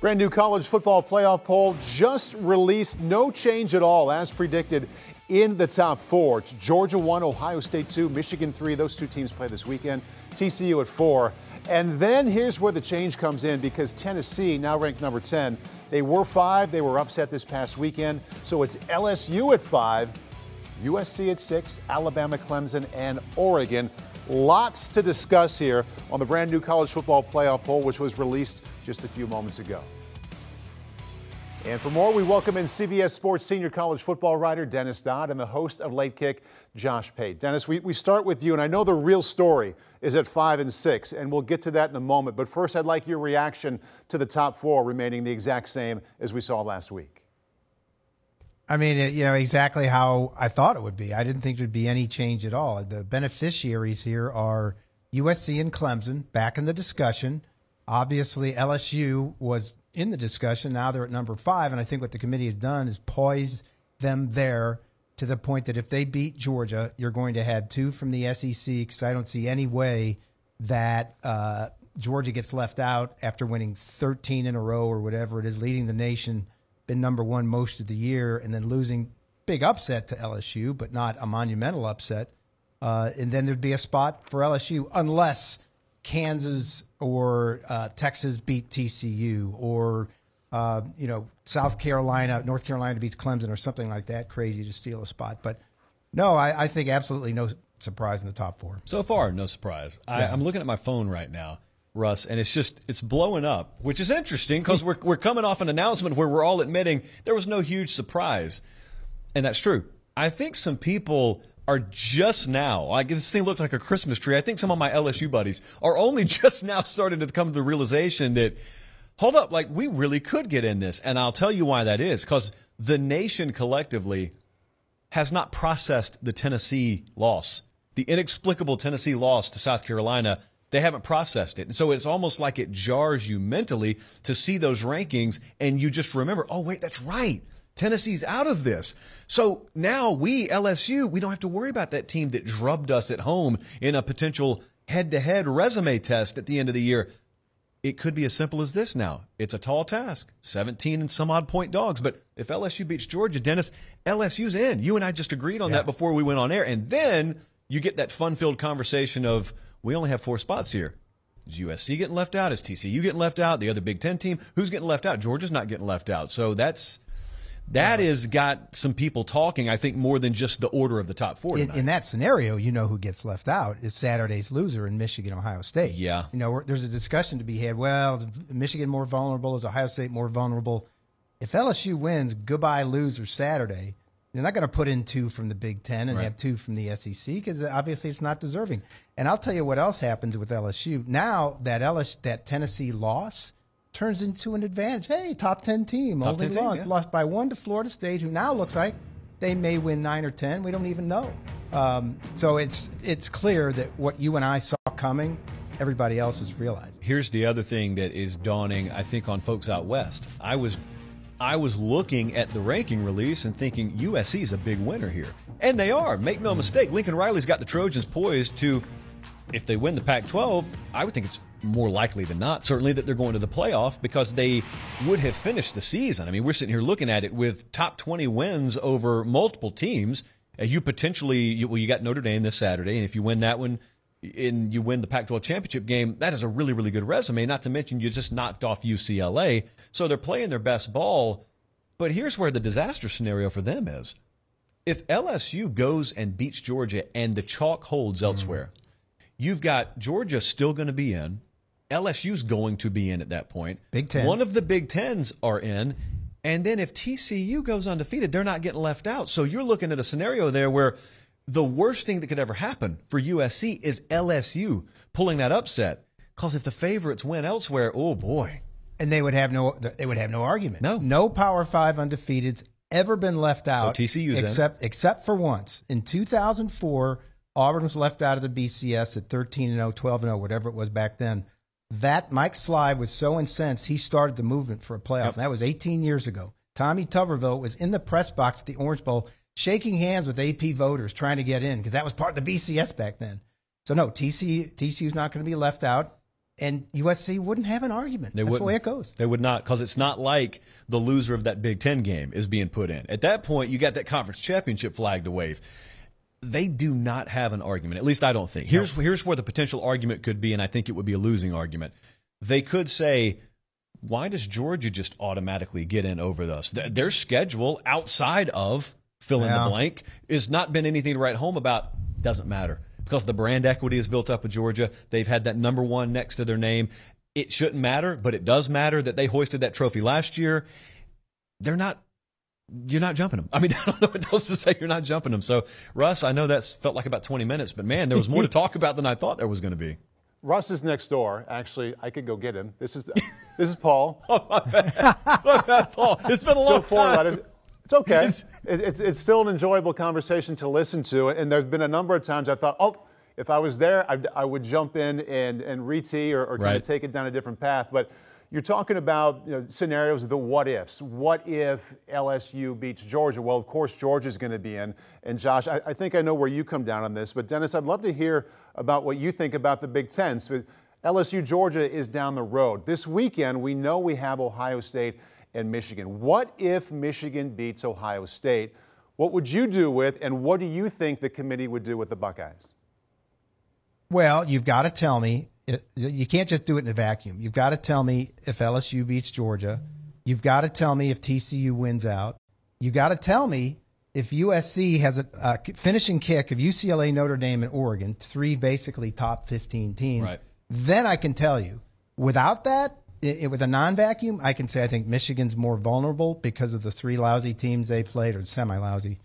Brand new college football playoff poll just released. No change at all, as predicted, in the top four. It's Georgia 1, Ohio State 2, Michigan 3. Those two teams play this weekend. TCU at 4. And then here's where the change comes in because Tennessee, now ranked number 10, they were 5. They were upset this past weekend. So it's LSU at 5, USC at 6, Alabama, Clemson, and Oregon. Lots to discuss here on the brand new college football playoff poll, which was released just a few moments ago. And for more, we welcome in CBS Sports senior college football writer Dennis Dodd and the host of Late Kick, Josh Pate. Dennis, we, we start with you, and I know the real story is at five and six, and we'll get to that in a moment. But first, I'd like your reaction to the top four remaining the exact same as we saw last week. I mean, you know, exactly how I thought it would be. I didn't think there'd be any change at all. The beneficiaries here are USC and Clemson back in the discussion. Obviously, LSU was in the discussion. Now they're at number five, and I think what the committee has done is poise them there to the point that if they beat Georgia, you're going to have two from the SEC because I don't see any way that uh, Georgia gets left out after winning 13 in a row or whatever it is, leading the nation, been number one most of the year, and then losing big upset to LSU, but not a monumental upset. Uh, and then there'd be a spot for LSU unless Kansas or uh, Texas beat TCU or uh, you know South Carolina, North Carolina beats Clemson or something like that crazy to steal a spot. But no, I, I think absolutely no surprise in the top four. So far, no surprise. I, I'm looking at my phone right now. Russ, and it's just it's blowing up, which is interesting because we're we're coming off an announcement where we're all admitting there was no huge surprise, and that's true. I think some people are just now, like this thing looks like a Christmas tree. I think some of my LSU buddies are only just now starting to come to the realization that, hold up, like we really could get in this. And I'll tell you why that is because the nation collectively has not processed the Tennessee loss, the inexplicable Tennessee loss to South Carolina. They haven't processed it. And so it's almost like it jars you mentally to see those rankings and you just remember, oh, wait, that's right. Tennessee's out of this. So now we, LSU, we don't have to worry about that team that drubbed us at home in a potential head to head resume test at the end of the year. It could be as simple as this now. It's a tall task, 17 and some odd point dogs. But if LSU beats Georgia, Dennis, LSU's in. You and I just agreed on yeah. that before we went on air. And then you get that fun filled conversation of, we only have four spots here. Is USC getting left out? Is TCU getting left out? The other Big Ten team? Who's getting left out? Georgia's not getting left out. So that's that has got some people talking, I think, more than just the order of the top four. In, in, that scenario, you know who gets left out is Saturday's loser in Michigan, Ohio State. Yeah. You know, there's a discussion to be had. Well, is Michigan more vulnerable? Is Ohio State more vulnerable? If LSU wins, goodbye loser Saturday. They're not going to put in two from the Big Ten and right. have two from the SEC because obviously it's not deserving. And I'll tell you what else happens with LSU. Now that LSU, that Tennessee loss turns into an advantage. Hey, top 10 team, top only 10 lost. Team, yeah. Lost by one to Florida State, who now looks like they may win nine or 10. We don't even know. Um, so it's, it's clear that what you and I saw coming, everybody else is realizing. Here's the other thing that is dawning, I think, on folks out west. I was I was looking at the ranking release and thinking USC is a big winner here. And they are. Make no mistake. Lincoln Riley's got the Trojans poised to, if they win the Pac 12, I would think it's more likely than not, certainly that they're going to the playoff because they would have finished the season. I mean, we're sitting here looking at it with top 20 wins over multiple teams. Uh, you potentially, well, you got Notre Dame this Saturday, and if you win that one, and you win the Pac-12 championship game, that is a really, really good resume. Not to mention you just knocked off UCLA, so they're playing their best ball. But here's where the disaster scenario for them is: if LSU goes and beats Georgia and the chalk holds mm-hmm. elsewhere, you've got Georgia still going to be in. LSU's going to be in at that point. Big Ten. One of the Big Tens are in. And then if TCU goes undefeated, they're not getting left out. So you're looking at a scenario there where the worst thing that could ever happen for USC is LSU pulling that upset. Because if the favorites win elsewhere, oh boy. And they would have no they would have no argument. No. No Power Five undefeateds ever been left out. So TCU's except in. except for once. In 2004, Auburn was left out of the BCS at 13 and 0, 12 and 0, whatever it was back then that Mike Slive was so incensed, he started the movement for a playoff. Yep. And that was 18 years ago. Tommy Tuberville was in the press box at the Orange Bowl shaking hands with AP voters trying to get in because that was part of the BCS back then. So, no, TC, TCU's not going to be left out. and USC wouldn't have an argument. They That's wouldn't. the way it goes. They would not, because it's not like the loser of that Big Ten game is being put in. At that point, you got that conference championship flag to wave. They do not have an argument. At least I don't think. Here's no. here's where the potential argument could be, and I think it would be a losing argument. They could say, why does Georgia just automatically get in over us? Their schedule outside of fill in yeah. the blank has not been anything to write home about. Doesn't matter because the brand equity is built up with Georgia. They've had that number one next to their name. It shouldn't matter, but it does matter that they hoisted that trophy last year. They're not you're not jumping them. I mean, I don't know what else to say. You're not jumping them. So, Russ, I know that's felt like about 20 minutes, but man, there was more to talk about than I thought there was going to be. Russ is next door. Actually, I could go get him. This is this is Paul. oh my bad. my bad, Paul. It's been a long time. Letters. It's okay. it's, it's still an enjoyable conversation to listen to. And there's been a number of times I thought, oh, if I was there, I, I would jump in and, and re-tee or, or kind of take it down a different path. But you're talking about you know, scenarios of the what ifs. What if LSU beats Georgia? Well, of course, Georgia's going to be in. And Josh, I, I, think I know where you come down on this. But Dennis, I'd love to hear about what you think about the Big Ten. So LSU Georgia is down the road. This weekend, we know we have Ohio State and Michigan. What if Michigan beats Ohio State? What would you do with, and what do you think the committee would do with the Buckeyes? Well, you've got to tell me. Uh, you can't just do it in a vacuum. You've got to tell me if LSU beats Georgia. You've got to tell me if TCU wins out. You've got to tell me if USC has a, a finishing kick of UCLA, Notre Dame, and Oregon, three basically top 15 teams. Right. Then I can tell you. Without that, it, it, with a non-vacuum, I can say I think Michigan's more vulnerable because of the three lousy teams they played, or semi-lousy,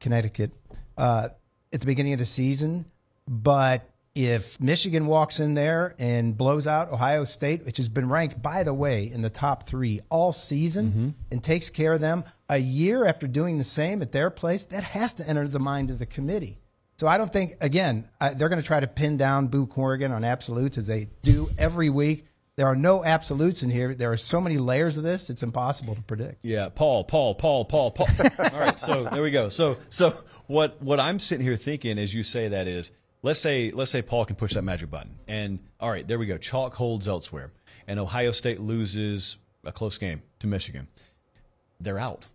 Connecticut, uh, at the beginning of the season. But if Michigan walks in there and blows out Ohio State, which has been ranked, by the way, in the top three all season, mm-hmm. and takes care of them a year after doing the same at their place, that has to enter the mind of the committee. So I don't think, again, I, they're going to try to pin down Boo Corrigan on absolutes as they do every week. There are no absolutes in here. There are so many layers of this; it's impossible to predict. Yeah, Paul, Paul, Paul, Paul, Paul. All right, so there we go. So, so what what I'm sitting here thinking as you say that is, let's say let's say Paul can push that magic button, and all right, there we go. Chalk holds elsewhere, and Ohio State loses a close game to Michigan. They're out.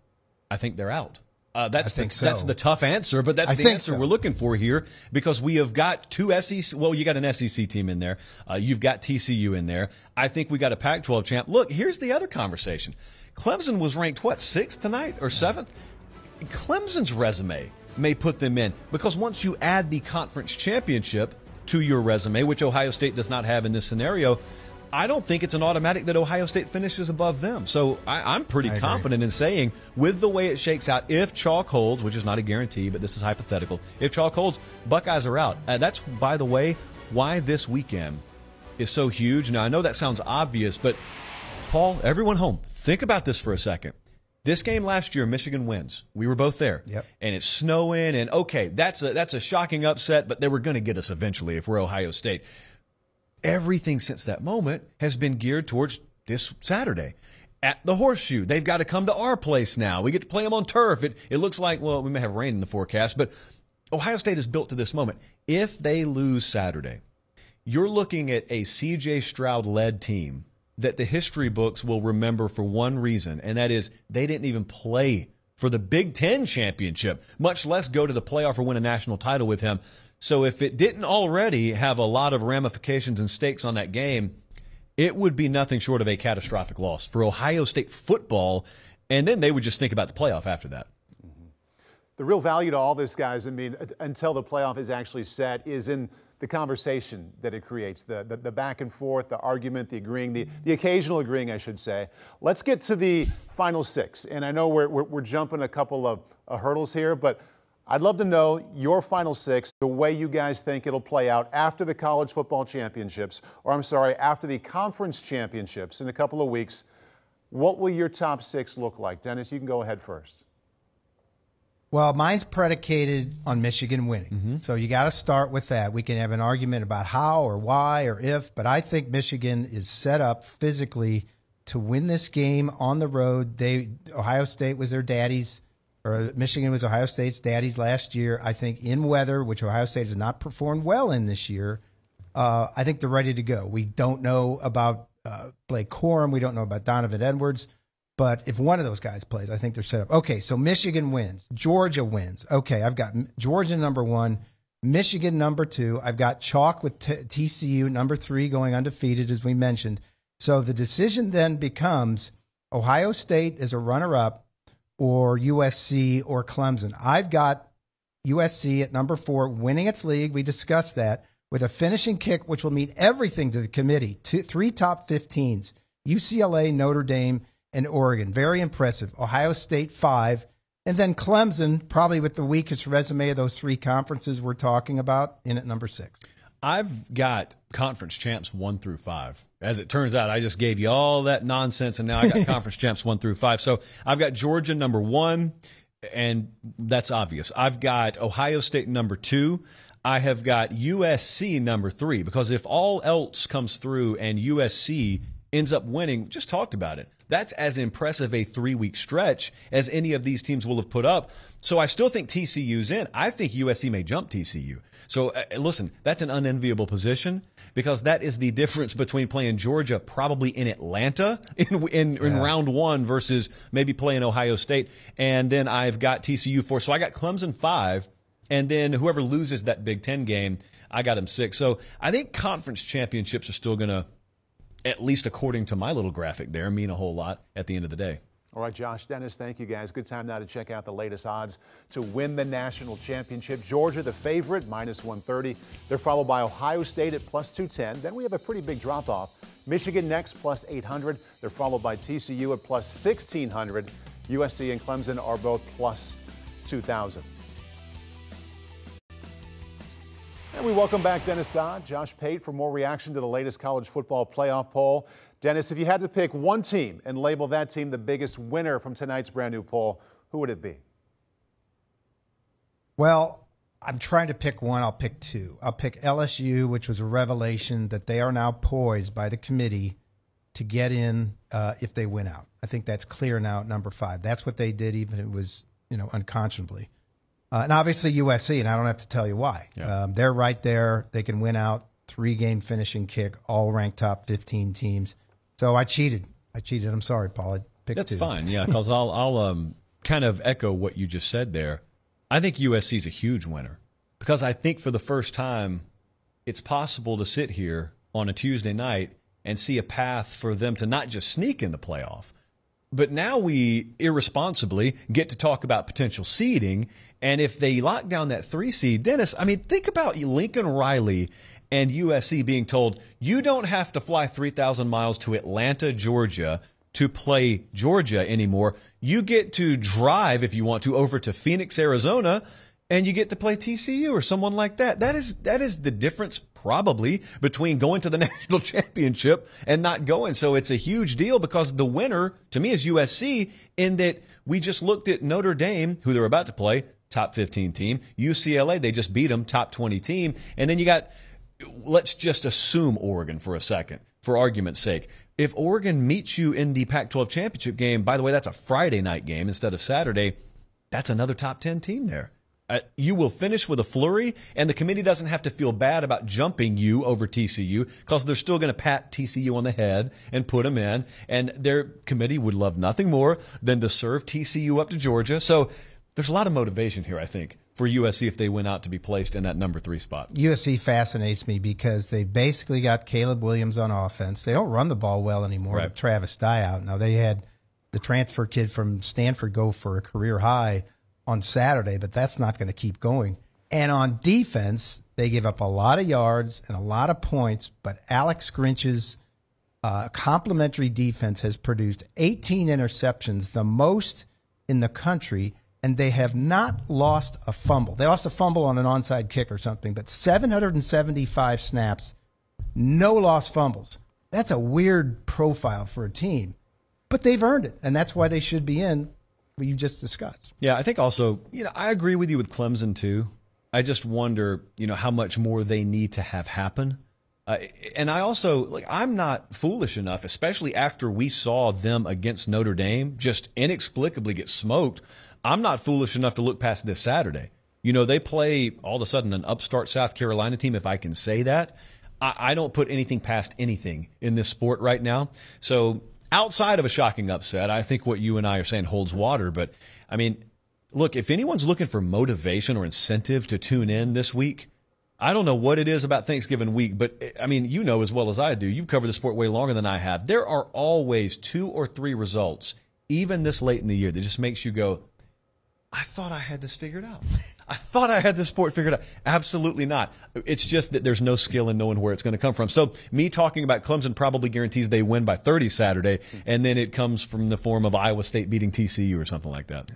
I think they're out. Uh, that's the, so. that's the tough answer, but that's I the answer so. we're looking for here because we have got two SEC. Well, you got an SEC team in there. Uh, you've got TCU in there. I think we got a Pac-12 champ. Look, here's the other conversation. Clemson was ranked what sixth tonight or seventh? Clemson's resume may put them in because once you add the conference championship to your resume, which Ohio State does not have in this scenario, I don't think it's an automatic that Ohio State finishes above them. So I, am pretty I confident agree. in saying, with the way it shakes out, if chalk holds, which is not a guarantee, but this is hypothetical, if chalk holds, Buckeyes are out. Uh, that's, by the way, why this weekend is so huge. Now, I know that sounds obvious, but Paul, everyone home, think about this for a second. This game last year, Michigan wins. We were both there. Yep. And it's snowing, and okay, that's a that's a shocking upset, but they were going to get us eventually if we're Ohio State everything since that moment has been geared towards this Saturday at the horseshoe. They've got to come to our place now. We get to play them on turf. It, it looks like, well, we may have rain in the forecast, but Ohio State is built to this moment. If they lose Saturday, you're looking at a CJ Stroud led team that the history books will remember for one reason, and that is they didn't even play for the Big Ten championship, much less go to the playoff or win a national title with him. So if it didn't already have a lot of ramifications and stakes on that game, it would be nothing short of a catastrophic loss for Ohio State football. And then they would just think about the playoff after that. The real value to all this, guys, I mean, until the playoff is actually set, is in the conversation that it creates, the, the, the, back and forth, the argument, the agreeing, the, the occasional agreeing, I should say. Let's get to the final six. And I know we're, we're, we're jumping a couple of uh, hurdles here, but I'd love to know your final six, the way you guys think it'll play out after the college football championships, or I'm sorry, after the conference championships in a couple of weeks. What will your top six look like? Dennis, you can go ahead first. Well, mine's predicated on Michigan winning. Mm-hmm. So you got to start with that. We can have an argument about how or why or if, but I think Michigan is set up physically to win this game on the road. They Ohio State was their daddy's or Michigan was Ohio State's daddies last year. I think in weather, which Ohio State has not performed well in this year, Uh, I think they're ready to go. We don't know about uh, Blake Corum. We don't know about Donovan Edwards. But if one of those guys plays, I think they're set up. Okay, so Michigan wins. Georgia wins. Okay, I've got Georgia number one, Michigan number two. I've got chalk with t- TCU number three going undefeated, as we mentioned. So the decision then becomes Ohio State as a runner up or USC or Clemson. I've got USC at number four winning its league. We discussed that with a finishing kick, which will mean everything to the committee. Two, three top 15s UCLA, Notre Dame, and Oregon. Very impressive. Ohio State, five. And then Clemson, probably with the weakest resume of those three conferences we're talking about, in at number six. I've got conference champs one through five. As it turns out, I just gave you all that nonsense, and now I got conference champs one through five. So I've got Georgia number one, and that's obvious. I've got Ohio State number two. I have got USC number three because if all else comes through and USC ends up winning, just talked about it. That's as impressive a three week stretch as any of these teams will have put up. So I still think TCU's in. I think USC may jump TCU. So uh, listen, that's an unenviable position because that is the difference between playing Georgia probably in Atlanta in in, yeah. in, round one versus maybe playing Ohio State. And then I've got TCU four. So I got Clemson five, and then whoever loses that Big Ten game, I got them six. So I think conference championships are still going to, at least according to my little graphic there, mean a whole lot at the end of the day. All right, Josh Dennis, thank you guys. Good time now to check out the latest odds to win the national championship. Georgia, the favorite, minus 130. They're followed by Ohio State at plus 210. Then we have a pretty big drop off. Michigan next, plus 800. They're followed by TCU at plus 1600. USC and Clemson are both plus 2000. And we welcome back Dennis Dodd, Josh Pate for more reaction to the latest college football playoff poll. Dennis, if you had to pick one team and label that team the biggest winner from tonight's brand new poll, who would it be? Well, I'm trying to pick one. I'll pick two. I'll pick LSU, which was a revelation that they are now poised by the committee to get in uh, if they win out. I think that's clear now at number five. That's what they did, even if it was you know unconscionably. Uh, and obviously USC, and I don't have to tell you why. Yeah. Um, they're right there. They can win out. Three game finishing kick, all ranked top 15 teams. So I cheated. I cheated. I'm sorry, Paul. I picked That's two. fine. Yeah, because I'll I'll um, kind of echo what you just said there. I think USC is a huge winner because I think for the first time, it's possible to sit here on a Tuesday night and see a path for them to not just sneak in the playoff, but now we irresponsibly get to talk about potential seeding. And if they lock down that three seed, Dennis, I mean, think about Lincoln Riley and USC being told you don't have to fly 3,000 miles to Atlanta, Georgia to play Georgia anymore. You get to drive, if you want to, over to Phoenix, Arizona, and you get to play TCU or someone like that. That is that is the difference probably between going to the national championship and not going. So it's a huge deal because the winner to me is USC in that we just looked at Notre Dame, who they're about to play, top 15 team. UCLA, they just beat them, top 20 team. And then you got let's just assume Oregon for a second, for argument's sake. If Oregon meets you in the Pac 12 championship game, by the way, that's a Friday night game instead of Saturday, that's another top 10 team there. Uh, you will finish with a flurry, and the committee doesn't have to feel bad about jumping you over TCU because they're still going to pat TCU on the head and put them in. And their committee would love nothing more than to serve TCU up to Georgia. So there's a lot of motivation here, I think for USC if they went out to be placed in that number three spot? USC fascinates me because they basically got Caleb Williams on offense. They don't run the ball well anymore right. with Travis Dye out. Now they had the transfer kid from Stanford go for a career high on Saturday, but that's not going to keep going. And on defense, they give up a lot of yards and a lot of points, but Alex Grinch's uh, complementary defense has produced 18 interceptions, the most in the country and they have not lost a fumble. They lost a fumble on an onside kick or something, but 775 snaps, no lost fumbles. That's a weird profile for a team, but they've earned it, and that's why they should be in. What you just discussed. Yeah, I think also, you know, I agree with you with Clemson too. I just wonder, you know, how much more they need to have happen. Uh, and I also like I'm not foolish enough, especially after we saw them against Notre Dame just inexplicably get smoked. I'm not foolish enough to look past this Saturday. You know, they play all of a sudden an upstart South Carolina team, if I can say that. I, I don't put anything past anything in this sport right now. So outside of a shocking upset, I think what you and I are saying holds water. But I mean, look, if anyone's looking for motivation or incentive to tune in this week, I don't know what it is about Thanksgiving week, but eh, I mean, you know as well as I do. You've covered the sport way longer than I have. There are always two or three results, even this late in the year, that just makes you go, I thought I had this figured out. I thought I had this sport figured out. Absolutely not. It's just that there's no skill in knowing where it's going to come from. So me talking about Clemson probably guarantees they win by 30 Saturday, and then it comes from the form of Iowa State beating TCU or something like that.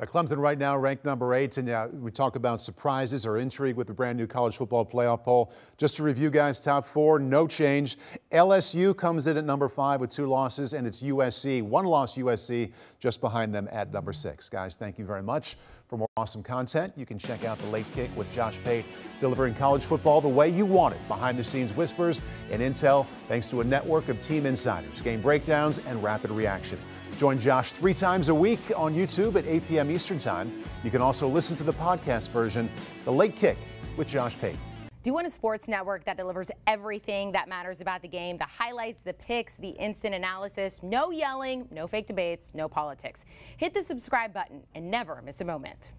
Uh, Clemson right now ranked number eight, and yeah, we talk about surprises or intrigue with the brand new college football playoff poll. Just to review, guys, top four, no change. LSU comes in at number five with two losses, and it's USC, one loss USC, just behind them at number six. Guys, thank you very much. For more awesome content, you can check out The Late Kick with Josh Pate, delivering college football the way you want it. Behind the scenes whispers and intel, thanks to a network of team insiders, game breakdowns, and rapid reaction. Join Josh three times a week on YouTube at 8 p.m. Eastern Time. You can also listen to the podcast version, The Late Kick with Josh Pate. Do you want a sports network that delivers everything that matters about the game? The highlights, the picks, the instant analysis, no yelling, no fake debates, no politics. Hit the subscribe button and never miss a moment.